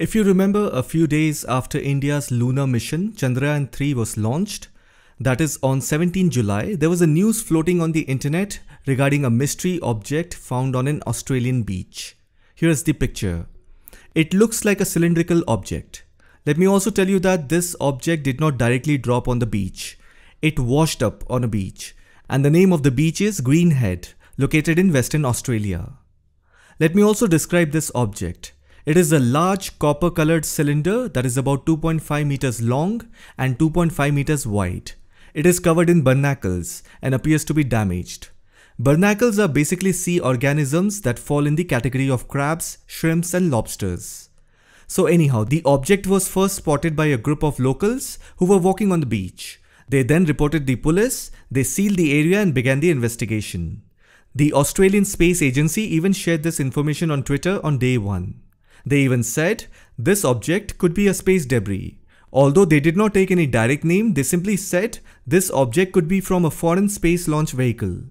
If you remember a few days after India's lunar mission Chandrayaan 3 was launched, that is on 17 July, there was a news floating on the internet regarding a mystery object found on an Australian beach. Here is the picture. It looks like a cylindrical object. Let me also tell you that this object did not directly drop on the beach. It washed up on a beach and the name of the beach is Greenhead, located in Western Australia. Let me also describe this object. It is a large copper colored cylinder that is about 2.5 meters long and 2.5 meters wide. It is covered in barnacles and appears to be damaged. Barnacles are basically sea organisms that fall in the category of crabs, shrimps and lobsters. So anyhow, the object was first spotted by a group of locals who were walking on the beach. They then reported the police, they sealed the area and began the investigation. The Australian Space Agency even shared this information on Twitter on day 1. They even said this object could be a space debris. Although they did not take any direct name, they simply said this object could be from a foreign space launch vehicle.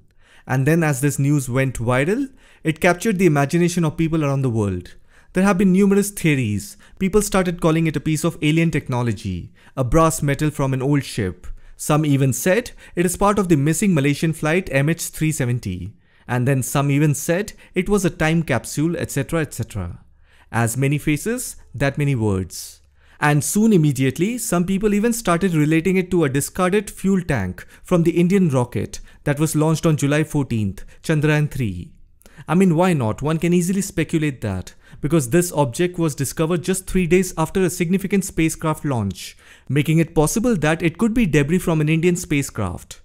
And then as this news went viral, it captured the imagination of people around the world. There have been numerous theories. People started calling it a piece of alien technology, a brass metal from an old ship. Some even said it is part of the missing Malaysian flight MH370. And then some even said it was a time capsule, etc. etc. As many faces, that many words. And soon immediately, some people even started relating it to a discarded fuel tank from the Indian rocket that was launched on July 14th, Chandrayaan 3. I mean, why not? One can easily speculate that, because this object was discovered just 3 days after a significant spacecraft launch, making it possible that it could be debris from an Indian spacecraft.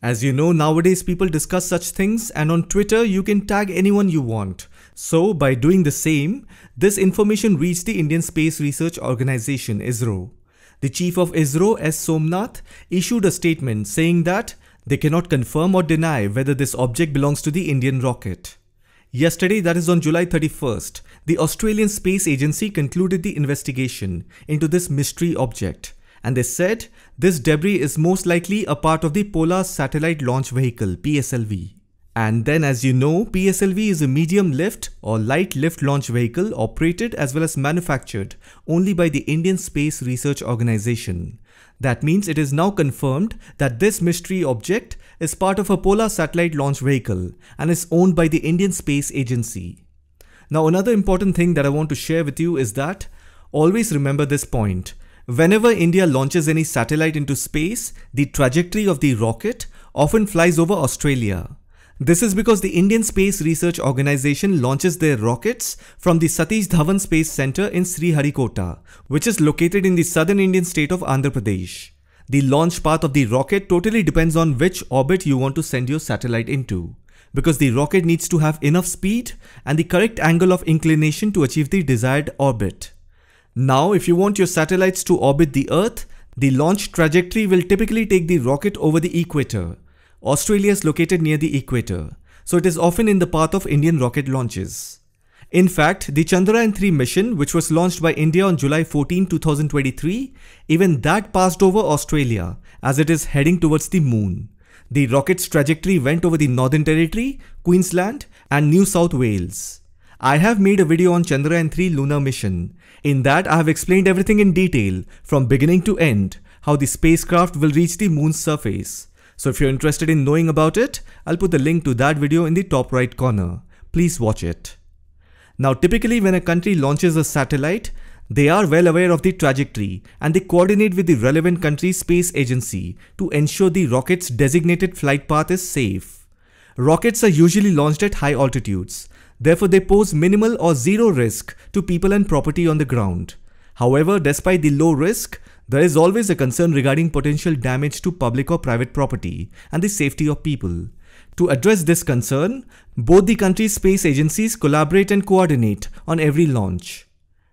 As you know, nowadays people discuss such things and on Twitter you can tag anyone you want. So by doing the same, this information reached the Indian Space Research Organization ISRO. The chief of ISRO S. Somnath issued a statement saying that they cannot confirm or deny whether this object belongs to the Indian rocket. Yesterday, that is on July 31st, the Australian Space Agency concluded the investigation into this mystery object and they said this debris is most likely a part of the Polar Satellite Launch Vehicle PSLV. And then as you know, PSLV is a medium lift or light lift launch vehicle operated as well as manufactured only by the Indian Space Research Organization. That means it is now confirmed that this mystery object is part of a Polar Satellite Launch Vehicle and is owned by the Indian Space Agency. Now another important thing that I want to share with you is that always remember this point. Whenever India launches any satellite into space, the trajectory of the rocket often flies over Australia. This is because the Indian Space Research Organization launches their rockets from the Satish Dhawan Space Center in Sriharikota, which is located in the southern Indian state of Andhra Pradesh. The launch path of the rocket totally depends on which orbit you want to send your satellite into, because the rocket needs to have enough speed and the correct angle of inclination to achieve the desired orbit. Now, if you want your satellites to orbit the Earth, the launch trajectory will typically take the rocket over the equator, Australia is located near the equator, so it is often in the path of Indian rocket launches. In fact, the Chandrayaan 3 mission, which was launched by India on July 14, 2023, even that passed over Australia as it is heading towards the moon. The rocket's trajectory went over the Northern Territory, Queensland and New South Wales. I have made a video on Chandrayaan 3 lunar mission. In that I have explained everything in detail from beginning to end, how the spacecraft will reach the moon's surface, so if you're interested in knowing about it, I'll put the link to that video in the top right corner. Please watch it. Now typically when a country launches a satellite, they are well aware of the trajectory and they coordinate with the relevant country's space agency to ensure the rocket's designated flight path is safe. Rockets are usually launched at high altitudes, therefore they pose minimal or zero risk to people and property on the ground. However, despite the low risk, there is always a concern regarding potential damage to public or private property and the safety of people. To address this concern, both the country's space agencies collaborate and coordinate on every launch.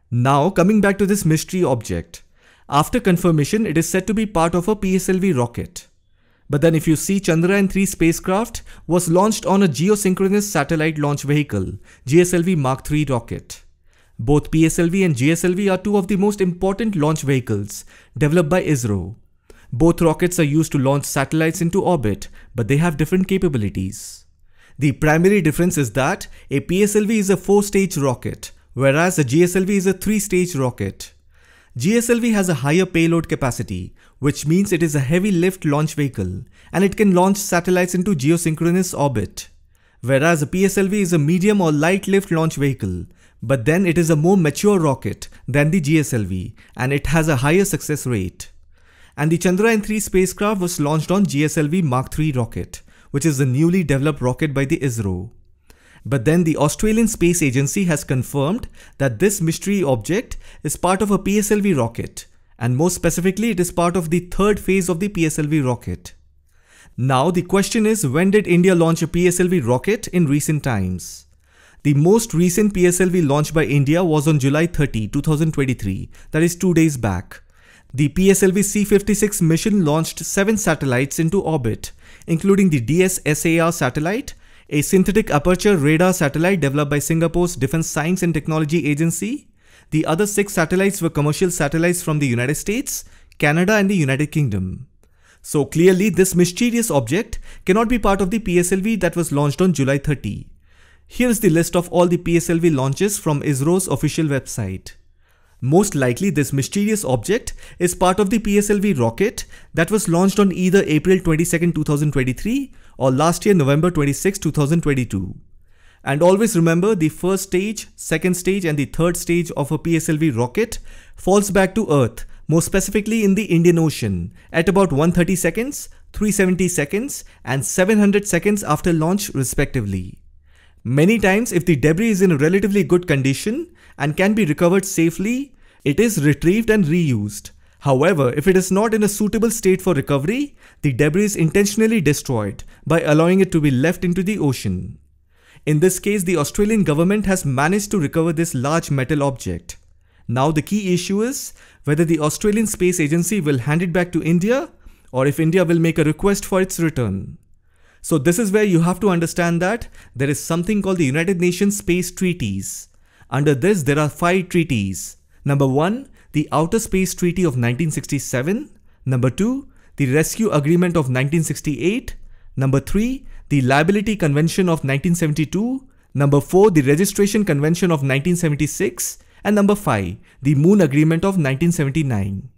Now coming back to this mystery object. After confirmation, it is said to be part of a PSLV rocket. But then if you see Chandrayaan 3 spacecraft was launched on a geosynchronous satellite launch vehicle, GSLV Mark III rocket. Both PSLV and GSLV are two of the most important launch vehicles developed by ISRO. Both rockets are used to launch satellites into orbit, but they have different capabilities. The primary difference is that a PSLV is a four-stage rocket, whereas a GSLV is a three-stage rocket. GSLV has a higher payload capacity, which means it is a heavy lift launch vehicle and it can launch satellites into geosynchronous orbit. Whereas a PSLV is a medium or light lift launch vehicle, but then it is a more mature rocket than the GSLV and it has a higher success rate. And the Chandrayaan-3 spacecraft was launched on GSLV Mark III rocket, which is a newly developed rocket by the ISRO. But then the Australian Space Agency has confirmed that this mystery object is part of a PSLV rocket, and more specifically it is part of the third phase of the PSLV rocket. Now the question is when did India launch a PSLV rocket in recent times? The most recent PSLV launch by India was on July 30, 2023, that is two days back. The PSLV C-56 mission launched seven satellites into orbit, including the DSSAR satellite, a synthetic aperture radar satellite developed by Singapore's Defense Science and Technology Agency. The other six satellites were commercial satellites from the United States, Canada and the United Kingdom. So clearly this mysterious object cannot be part of the PSLV that was launched on July 30. Here's the list of all the PSLV launches from ISRO's official website. Most likely this mysterious object is part of the PSLV rocket that was launched on either April 22, 2023 or last year November 26, 2022. And always remember the first stage, second stage and the third stage of a PSLV rocket falls back to Earth, more specifically in the Indian Ocean, at about 130 seconds, 370 seconds and 700 seconds after launch respectively. Many times if the debris is in a relatively good condition and can be recovered safely, it is retrieved and reused. However, if it is not in a suitable state for recovery, the debris is intentionally destroyed by allowing it to be left into the ocean. In this case, the Australian government has managed to recover this large metal object. Now the key issue is whether the Australian Space Agency will hand it back to India or if India will make a request for its return. So this is where you have to understand that there is something called the United Nations Space Treaties. Under this, there are five treaties. Number one, the Outer Space Treaty of 1967. Number two, the Rescue Agreement of 1968. Number three, the Liability Convention of 1972. Number four, the Registration Convention of 1976. And number five, the Moon Agreement of 1979.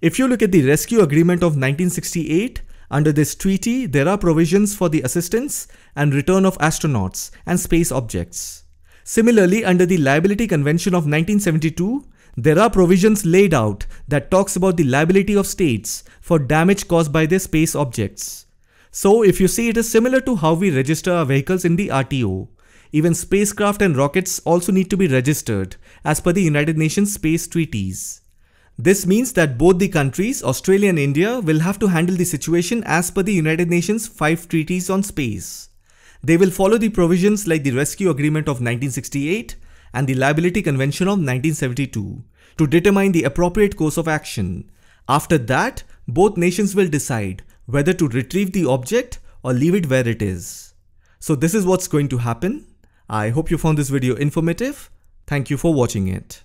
If you look at the Rescue Agreement of 1968, under this treaty, there are provisions for the assistance and return of astronauts and space objects. Similarly, under the Liability Convention of 1972, there are provisions laid out that talks about the liability of states for damage caused by their space objects. So if you see it is similar to how we register our vehicles in the RTO. Even spacecraft and rockets also need to be registered as per the United Nations space treaties. This means that both the countries, Australia and India, will have to handle the situation as per the United Nations 5 treaties on space. They will follow the provisions like the Rescue Agreement of 1968 and the Liability Convention of 1972 to determine the appropriate course of action. After that, both nations will decide whether to retrieve the object or leave it where it is. So this is what's going to happen. I hope you found this video informative. Thank you for watching it.